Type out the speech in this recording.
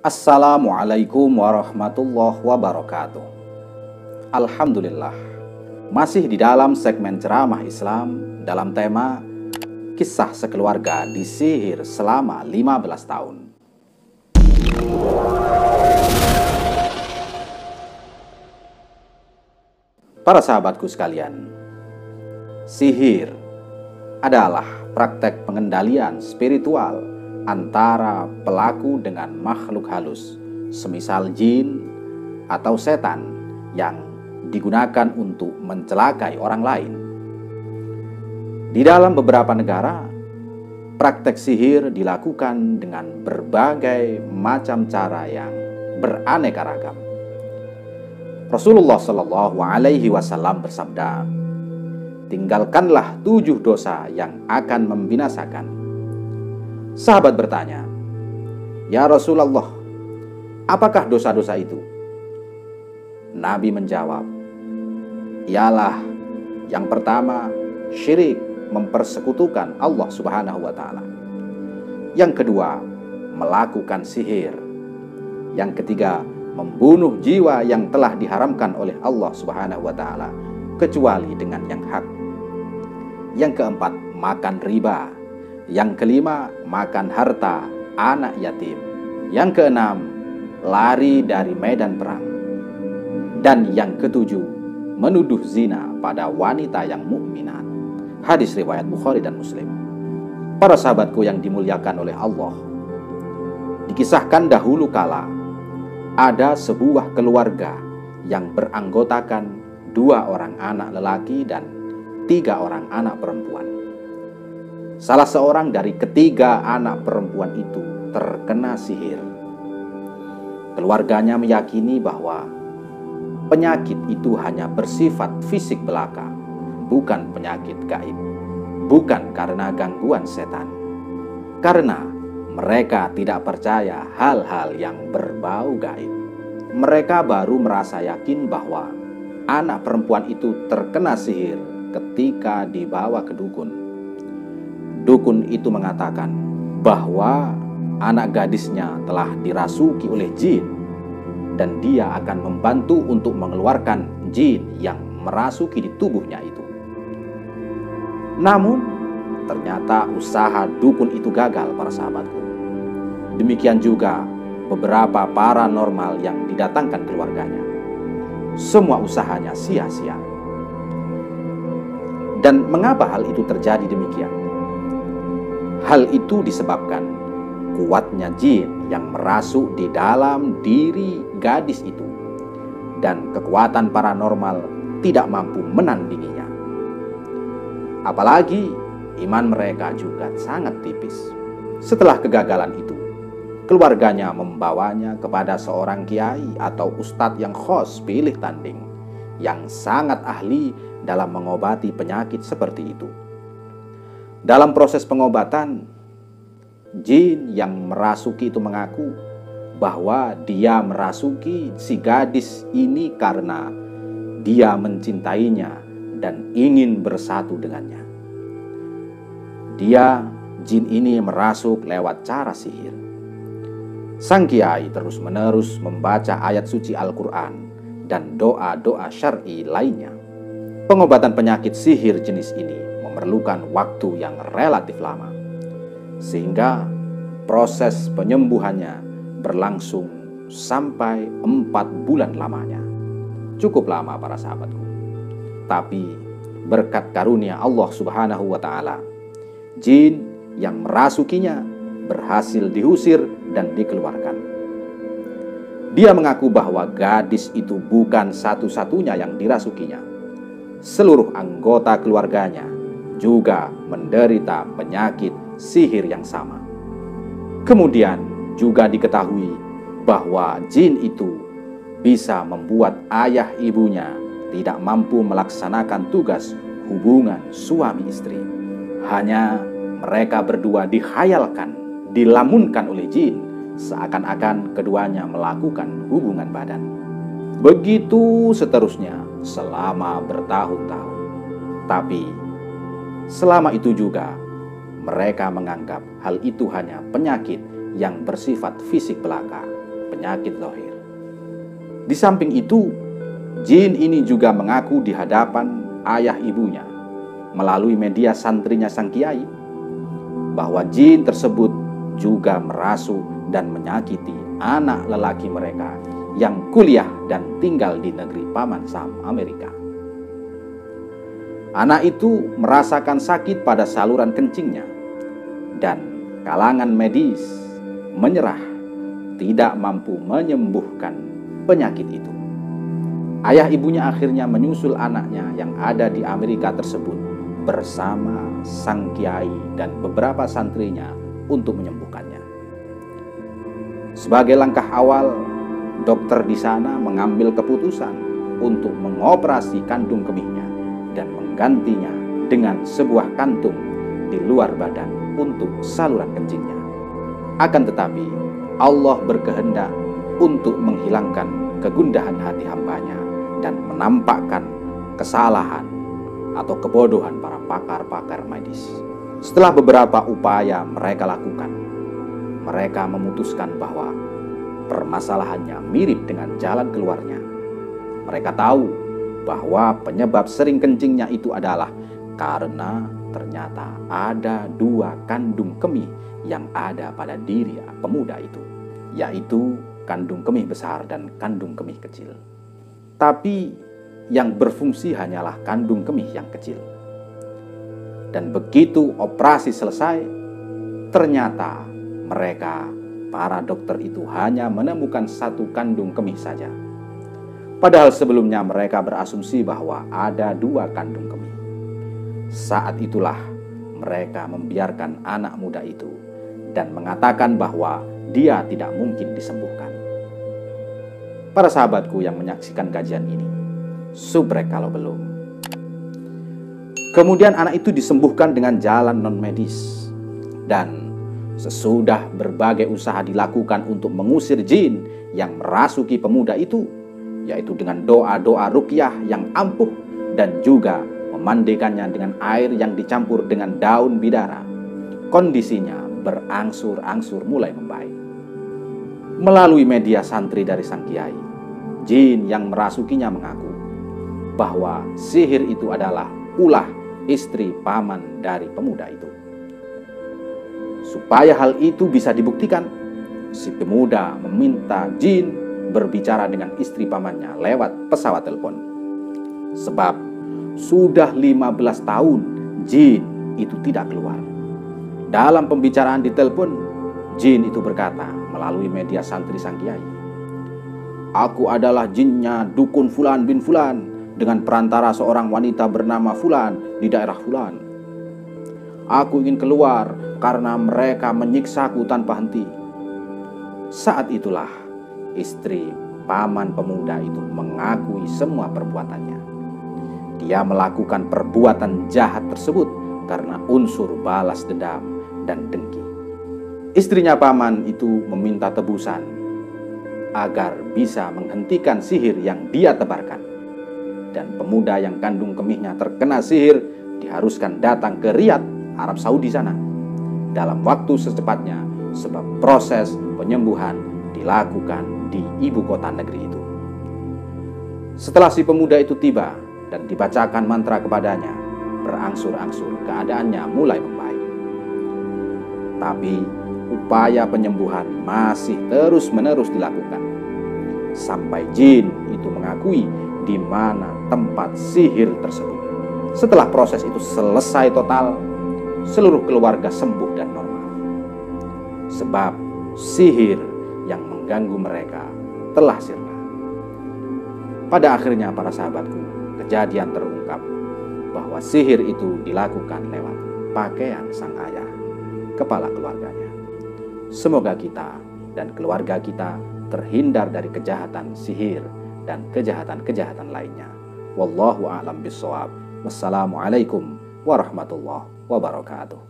Assalamualaikum warahmatullahi wabarakatuh. Alhamdulillah, masih di dalam segmen ceramah Islam dalam tema kisah sekeluarga disihir selama 15 tahun. Para sahabatku sekalian, sihir adalah praktek pengendalian spiritual antara pelaku dengan makhluk halus, semisal jin atau setan yang digunakan untuk mencelakai orang lain. Di dalam beberapa negara, praktek sihir dilakukan dengan berbagai macam cara yang beraneka ragam. Rasulullah Shallallahu Alaihi Wasallam bersabda, "Tinggalkanlah tujuh dosa yang akan membinasakan." Sahabat bertanya, "Ya Rasulullah, apakah dosa-dosa itu?" Nabi menjawab, "Ialah yang pertama syirik mempersekutukan Allah Subhanahu wa taala. Yang kedua, melakukan sihir. Yang ketiga, membunuh jiwa yang telah diharamkan oleh Allah Subhanahu wa taala kecuali dengan yang hak. Yang keempat, makan riba. Yang kelima, makan harta anak yatim. Yang keenam, lari dari medan perang. Dan yang ketujuh, menuduh zina pada wanita yang mukminat. Hadis riwayat Bukhari dan Muslim. Para sahabatku yang dimuliakan oleh Allah, dikisahkan dahulu kala ada sebuah keluarga yang beranggotakan dua orang anak lelaki dan tiga orang anak perempuan. Salah seorang dari ketiga anak perempuan itu terkena sihir. Keluarganya meyakini bahwa penyakit itu hanya bersifat fisik belaka, bukan penyakit gaib, bukan karena gangguan setan. Karena mereka tidak percaya hal-hal yang berbau gaib. Mereka baru merasa yakin bahwa anak perempuan itu terkena sihir ketika dibawa ke dukun. Dukun itu mengatakan bahwa anak gadisnya telah dirasuki oleh jin dan dia akan membantu untuk mengeluarkan jin yang merasuki di tubuhnya itu. Namun, ternyata usaha dukun itu gagal para sahabatku. Demikian juga beberapa paranormal yang didatangkan keluarganya. Semua usahanya sia-sia. Dan mengapa hal itu terjadi demikian? Hal itu disebabkan kuatnya jin yang merasuk di dalam diri gadis itu dan kekuatan paranormal tidak mampu menandinginya. Apalagi iman mereka juga sangat tipis. Setelah kegagalan itu, keluarganya membawanya kepada seorang kiai atau ustadz yang khos pilih tanding yang sangat ahli dalam mengobati penyakit seperti itu. Dalam proses pengobatan, jin yang merasuki itu mengaku bahwa dia merasuki si gadis ini karena dia mencintainya dan ingin bersatu dengannya. Dia, jin ini merasuk lewat cara sihir Sang kiai terus-menerus membaca ayat suci Al-Quran dan doa-doa syar'i lainnya. Pengobatan penyakit sihir jenis ini memerlukan waktu yang relatif lama, sehingga proses penyembuhannya berlangsung sampai empat bulan lamanya. Cukup lama para sahabatku. Tapi berkat karunia Allah Subhanahu wa taala, jin yang merasukinya berhasil diusir dan dikeluarkan. Dia mengaku bahwa gadis itu bukan satu-satunya yang dirasukinya. Seluruh anggota keluarganya juga menderita penyakit sihir yang sama. Kemudian juga diketahui bahwa jin itu bisa membuat ayah ibunya tidak mampu melaksanakan tugas hubungan suami istri. Hanya mereka berdua dihayalkan dilamunkan oleh jin seakan-akan keduanya melakukan hubungan badan. Begitu seterusnya selama bertahun-tahun. Tapi selama itu juga mereka menganggap hal itu hanya penyakit yang bersifat fisik belaka, penyakit lohir. Di samping itu, jin ini juga mengaku di hadapan ayah ibunya melalui media santrinya sang kiai bahwa jin tersebut juga merasuk dan menyakiti anak lelaki mereka yang kuliah dan tinggal di negeri Paman Sam Amerika. Anak itu merasakan sakit pada saluran kencingnya dan kalangan medis menyerah tidak mampu menyembuhkan penyakit itu. Ayah ibunya akhirnya menyusul anaknya yang ada di Amerika tersebut bersama sang kiai dan beberapa santrinya untuk menyembuhkannya. Sebagai langkah awal, dokter di sana mengambil keputusan untuk mengoperasi kandung kemihnya menggantinya dengan sebuah kantung di luar badan untuk saluran kencingnya. Akan tetapi, Allah berkehendak untuk menghilangkan kegundahan hati hambanya dan menampakkan kesalahan atau kebodohan para pakar-pakar medis. Setelah beberapa upaya mereka lakukan, mereka memutuskan bahwa permasalahannya mirip dengan jalan keluarnya. Mereka tahu bahwa penyebab sering kencingnya itu adalah karena ternyata ada dua kandung kemih yang ada pada diri pemuda itu, yaitu kandung kemih besar dan kandung kemih kecil. Tapi yang berfungsi hanyalah kandung kemih yang kecil. Dan begitu operasi selesai, ternyata mereka, para dokter itu hanya menemukan satu kandung kemih saja. Padahal sebelumnya mereka berasumsi bahwa ada dua kandung kemih. Saat itulah mereka membiarkan anak muda itu dan mengatakan bahwa dia tidak mungkin disembuhkan. Para sahabatku yang menyaksikan kajian ini, subrek kalau belum. Kemudian anak itu disembuhkan dengan jalan non-medis. Dan sesudah berbagai usaha dilakukan untuk mengusir jin yang merasuki pemuda itu, yaitu dengan doa-doa rukyah yang ampuh dan juga memandikannya dengan air yang dicampur dengan daun bidara. Kondisinya berangsur-angsur mulai membaik melalui media santri dari sang kiai. Jin yang merasukinya mengaku bahwa sihir itu adalah ulah istri paman dari pemuda itu. Supaya hal itu bisa dibuktikan, si pemuda meminta Jin berbicara dengan istri pamannya lewat pesawat telepon. Sebab sudah 15 tahun Jin itu tidak keluar. Dalam pembicaraan di telepon, Jin itu berkata, melalui media santri sang kiai. Aku adalah jinnya dukun Fulan bin Fulan dengan perantara seorang wanita bernama Fulan di daerah Fulan. Aku ingin keluar karena mereka menyiksaku tanpa henti. Saat itulah istri paman pemuda itu mengakui semua perbuatannya. Dia melakukan perbuatan jahat tersebut karena unsur balas dendam dan dengki. Istrinya paman itu meminta tebusan agar bisa menghentikan sihir yang dia tebarkan. Dan pemuda yang kandung kemihnya terkena sihir diharuskan datang ke Riyadh, Arab Saudi sana. Dalam waktu secepatnya sebab proses penyembuhan dilakukan di ibu kota negeri itu. Setelah si pemuda itu tiba dan dibacakan mantra kepadanya, berangsur-angsur keadaannya mulai membaik. Tapi upaya penyembuhan masih terus-menerus dilakukan. Sampai jin itu mengakui di mana tempat sihir tersebut. Setelah proses itu selesai total, seluruh keluarga sembuh dan normal. Sebab sihir mengganggu mereka telah sirna. Pada akhirnya para sahabatku, kejadian terungkap bahwa sihir itu dilakukan lewat pakaian sang ayah, kepala keluarganya. Semoga kita dan keluarga kita terhindar dari kejahatan sihir dan kejahatan-kejahatan lainnya. Wallahu a'lam bishawab. Wassalamualaikum warahmatullahi wabarakatuh.